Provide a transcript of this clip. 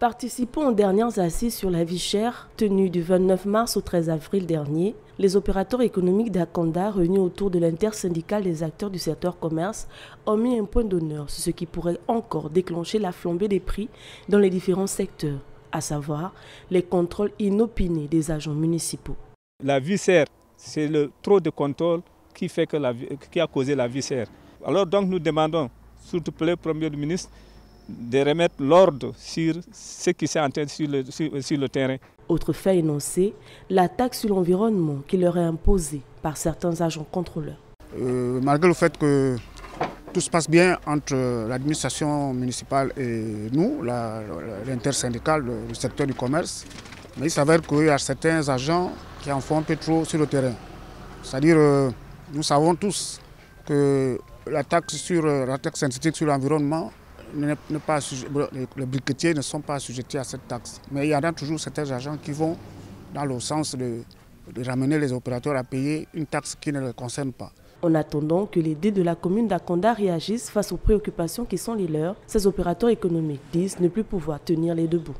Participant aux dernières assises sur la vie chère, tenues du 29 mars au 13 avril dernier, les opérateurs économiques d'Akanda, réunis autour de l'intersyndicale des acteurs du secteur commerce, ont mis un point d'honneur sur ce qui pourrait encore déclencher la flambée des prix dans les différents secteurs, à savoir les contrôles inopinés des agents municipaux. La vie chère, c'est le trop de contrôle qui, fait que la, qui a causé la vie chère. Alors donc nous demandons, surtout le Premier ministre, de remettre l'ordre sur ce qui s'est entendu sur le, sur, le terrain. Autre fait énoncé, la taxe sur l'environnement qui leur est imposée par certains agents contrôleurs. Euh, malgré le fait que tout se passe bien entre l'administration municipale et nous, l'intersyndicale du secteur du commerce, mais il s'avère qu'il y a certains agents qui en font un peu trop sur le terrain. C'est-à-dire, euh, nous savons tous que la taxe, sur, la taxe synthétique sur l'environnement pas, les briquetiers ne sont pas assujettis à cette taxe. Mais il y en a toujours certains agents qui vont dans le sens de, ramener les opérateurs à payer une taxe qui ne les concerne pas. En attendant que les dés de la commune d'Akonda réagissent face aux préoccupations qui sont les leurs, ces opérateurs économiques disent ne plus pouvoir tenir les deux bouts.